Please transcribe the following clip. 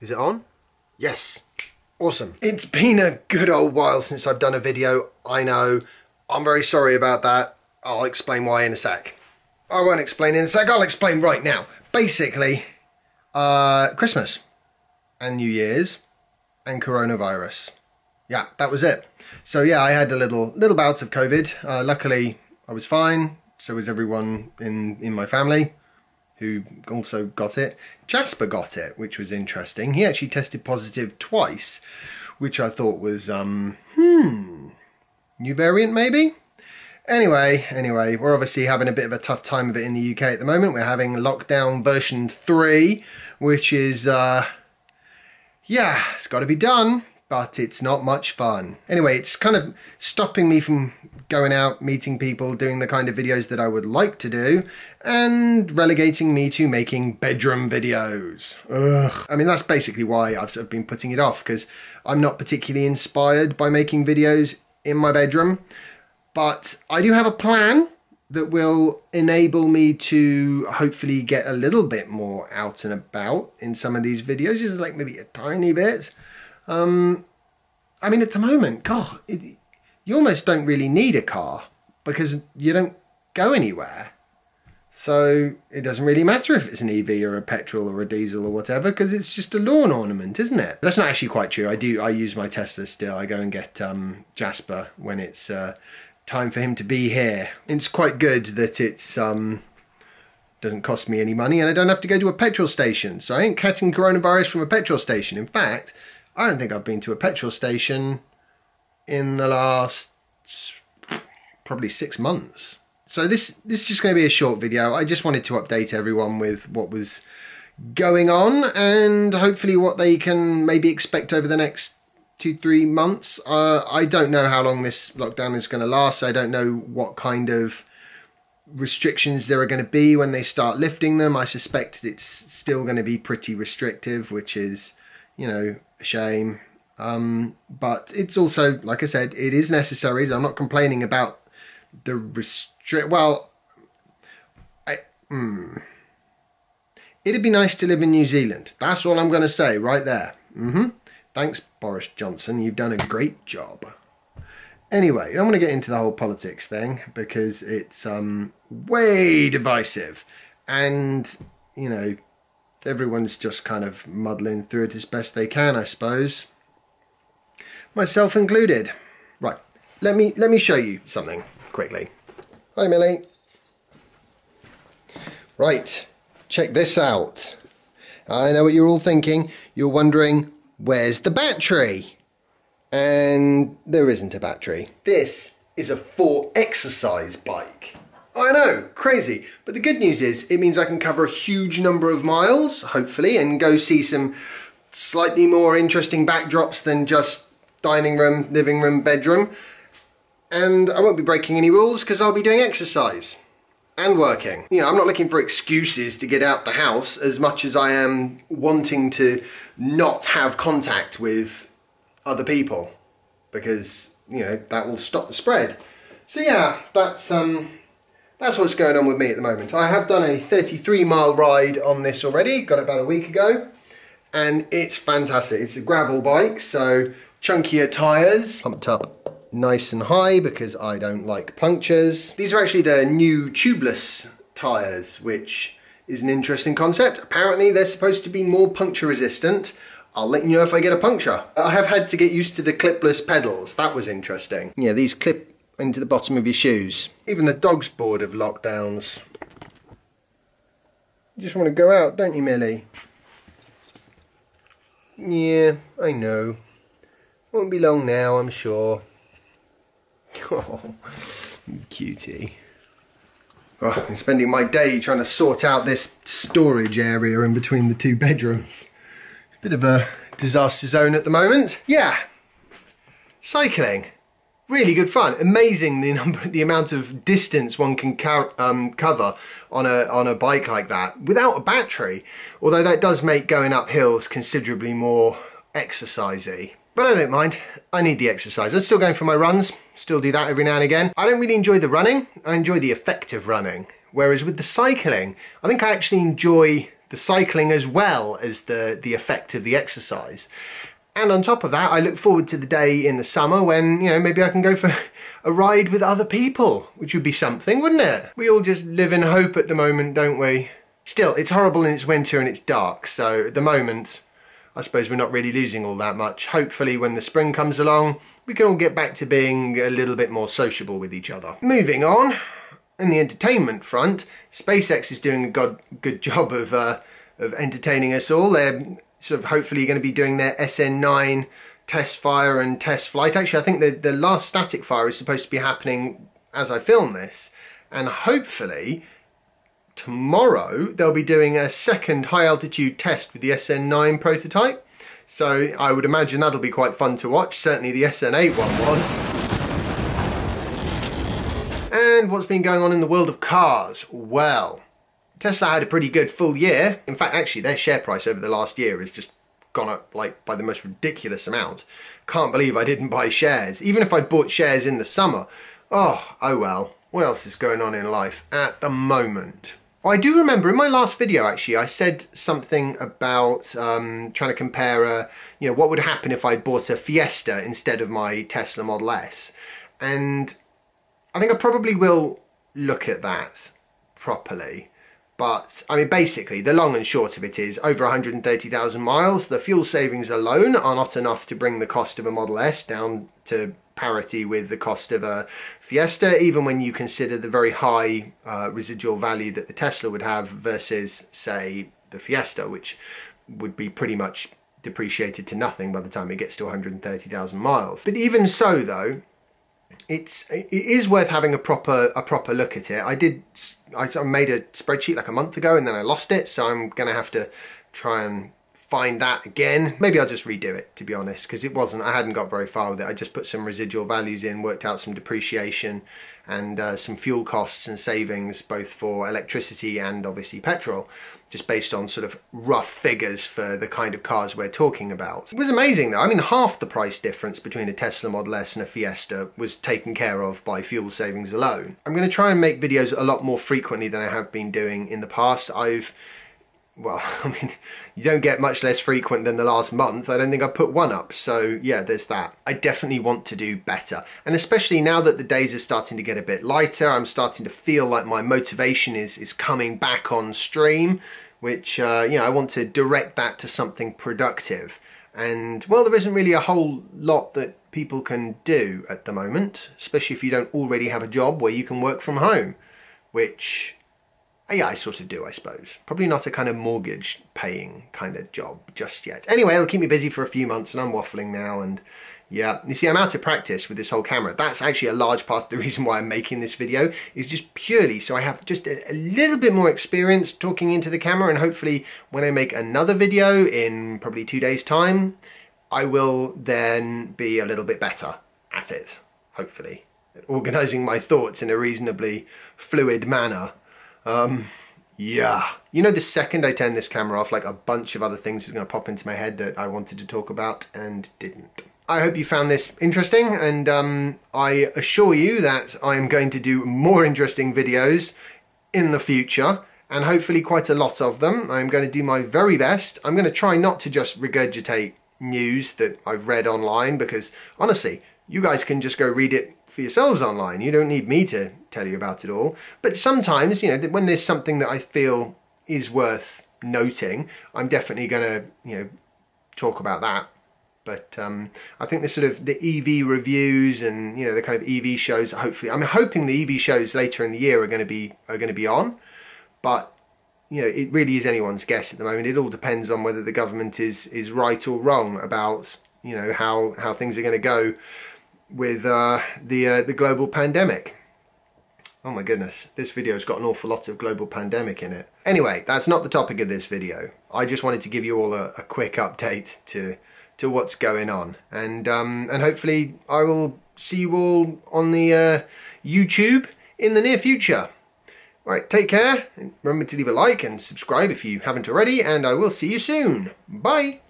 Is it on? Yes. Awesome. It's been a good old while since I've done a video, I know. I'm very sorry about that. I'll explain why in a sec. I won't explain in a sec, I'll explain right now. Basically, uh, Christmas and New Year's and coronavirus. Yeah, that was it. So yeah, I had a little little bout of COVID. Uh, luckily, I was fine. So was everyone in in my family who also got it. Jasper got it, which was interesting. He actually tested positive twice, which I thought was um hmm new variant maybe. Anyway, anyway, we're obviously having a bit of a tough time of it in the UK at the moment. We're having lockdown version 3, which is, uh, yeah, it's got to be done, but it's not much fun. Anyway, it's kind of stopping me from going out, meeting people, doing the kind of videos that I would like to do, and relegating me to making bedroom videos. Ugh. I mean, that's basically why I've sort of been putting it off, because I'm not particularly inspired by making videos in my bedroom. But I do have a plan that will enable me to hopefully get a little bit more out and about in some of these videos, just like maybe a tiny bit. Um, I mean, at the moment, God, it, you almost don't really need a car because you don't go anywhere. So it doesn't really matter if it's an EV or a petrol or a diesel or whatever because it's just a lawn ornament, isn't it? That's not actually quite true. I do. I use my Tesla still. I go and get um, Jasper when it's uh, time for him to be here. It's quite good that it's um doesn't cost me any money and I don't have to go to a petrol station. So I ain't catching coronavirus from a petrol station. In fact, I don't think I've been to a petrol station in the last probably six months. So this this is just going to be a short video. I just wanted to update everyone with what was going on and hopefully what they can maybe expect over the next two, three months. Uh, I don't know how long this lockdown is going to last. I don't know what kind of restrictions there are going to be when they start lifting them. I suspect it's still going to be pretty restrictive, which is, you know, a shame. Um, but it's also, like I said, it is necessary. I'm not complaining about the restrict. Well, I. Mm. It'd be nice to live in New Zealand. That's all I'm going to say right there. Mm-hmm. Thanks, Boris Johnson. You've done a great job. Anyway, I don't want to get into the whole politics thing because it's um, way divisive. And, you know, everyone's just kind of muddling through it as best they can, I suppose. Myself included. Right, let me let me show you something quickly. Hi, Millie. Right, check this out. I know what you're all thinking. You're wondering, where's the battery? And there isn't a battery. This is a for exercise bike. I know, crazy. But the good news is it means I can cover a huge number of miles, hopefully, and go see some slightly more interesting backdrops than just dining room, living room, bedroom. And I won't be breaking any rules because I'll be doing exercise and working. You know, I'm not looking for excuses to get out the house as much as I am wanting to not have contact with other people because, you know, that will stop the spread. So yeah, that's um that's what's going on with me at the moment. I have done a 33 mile ride on this already, got it about a week ago, and it's fantastic. It's a gravel bike, so chunkier tyres, pumped up nice and high because I don't like punctures. These are actually the new tubeless tyres, which is an interesting concept. Apparently they're supposed to be more puncture resistant. I'll let you know if I get a puncture. I have had to get used to the clipless pedals. That was interesting. Yeah, these clip into the bottom of your shoes. Even the dog's bored of lockdowns. You just want to go out, don't you, Millie? Yeah, I know. Won't be long now, I'm sure. Oh, cutie. Oh, I'm spending my day trying to sort out this storage area in between the two bedrooms. Bit of a disaster zone at the moment. Yeah, cycling. Really good fun. Amazing the number, the amount of distance one can um, cover on a on a bike like that without a battery. Although that does make going up hills considerably more exercisey. But I don't mind. I need the exercise. I'm still going for my runs. Still do that every now and again. I don't really enjoy the running. I enjoy the effect of running. Whereas with the cycling, I think I actually enjoy the cycling as well as the, the effect of the exercise. And on top of that, I look forward to the day in the summer when, you know, maybe I can go for a ride with other people, which would be something, wouldn't it? We all just live in hope at the moment, don't we? Still, it's horrible and it's winter and it's dark, so at the moment, I suppose we're not really losing all that much. Hopefully when the spring comes along, we can all get back to being a little bit more sociable with each other. Moving on, in the entertainment front, SpaceX is doing a good, good job of, uh, of entertaining us all. They're sort of hopefully going to be doing their SN9 test fire and test flight. Actually, I think the, the last static fire is supposed to be happening as I film this. And hopefully tomorrow they'll be doing a second high altitude test with the SN9 prototype. So I would imagine that'll be quite fun to watch. Certainly the SN8 one was. And what's been going on in the world of cars? Well, Tesla had a pretty good full year. In fact, actually their share price over the last year has just gone up like by the most ridiculous amount. Can't believe I didn't buy shares. Even if I bought shares in the summer. Oh, oh well. What else is going on in life at the moment? I do remember in my last video actually I said something about um, trying to compare a, you know what would happen if I bought a Fiesta instead of my Tesla Model S and I think I probably will look at that properly but I mean basically the long and short of it is over 130,000 miles the fuel savings alone are not enough to bring the cost of a Model S down to parity with the cost of a Fiesta, even when you consider the very high uh, residual value that the Tesla would have versus, say, the Fiesta, which would be pretty much depreciated to nothing by the time it gets to 130,000 miles. But even so, though, it's it is worth having a proper a proper look at it. I did I made a spreadsheet like a month ago and then I lost it, so I'm gonna have to try and find that again. Maybe I'll just redo it, to be honest, because it wasn't, I hadn't got very far with it. I just put some residual values in, worked out some depreciation and uh, some fuel costs and savings, both for electricity and obviously petrol, just based on sort of rough figures for the kind of cars we're talking about. It was amazing though. I mean, half the price difference between a Tesla Model S and a Fiesta was taken care of by fuel savings alone. I'm going to try and make videos a lot more frequently than I have been doing in the past. I've well, I mean, you don't get much less frequent than the last month. I don't think I put one up. So yeah, there's that. I definitely want to do better. And especially now that the days are starting to get a bit lighter, I'm starting to feel like my motivation is, is coming back on stream, which, uh, you know, I want to direct that to something productive. And well, there isn't really a whole lot that people can do at the moment, especially if you don't already have a job where you can work from home, which yeah, I sort of do, I suppose. Probably not a kind of mortgage paying kind of job just yet. Anyway, it'll keep me busy for a few months and I'm waffling now and yeah, you see I'm out of practice with this whole camera. That's actually a large part of the reason why I'm making this video is just purely so I have just a, a little bit more experience talking into the camera and hopefully when I make another video in probably two days time, I will then be a little bit better at it, hopefully. Organising my thoughts in a reasonably fluid manner um, yeah. You know, the second I turn this camera off, like a bunch of other things is going to pop into my head that I wanted to talk about and didn't. I hope you found this interesting and um, I assure you that I'm going to do more interesting videos in the future and hopefully quite a lot of them. I'm going to do my very best. I'm going to try not to just regurgitate news that I've read online because honestly, you guys can just go read it for yourselves online. You don't need me to tell you about it all. But sometimes, you know, when there's something that I feel is worth noting, I'm definitely going to, you know, talk about that. But um, I think the sort of the EV reviews and you know the kind of EV shows. Hopefully, I'm hoping the EV shows later in the year are going to be are going to be on. But you know, it really is anyone's guess at the moment. It all depends on whether the government is is right or wrong about you know how how things are going to go with uh, the uh, the global pandemic. Oh my goodness, this video's got an awful lot of global pandemic in it. Anyway, that's not the topic of this video. I just wanted to give you all a, a quick update to to what's going on, and um, and hopefully I will see you all on the uh, YouTube in the near future. Right, take care. Remember to leave a like and subscribe if you haven't already, and I will see you soon. Bye.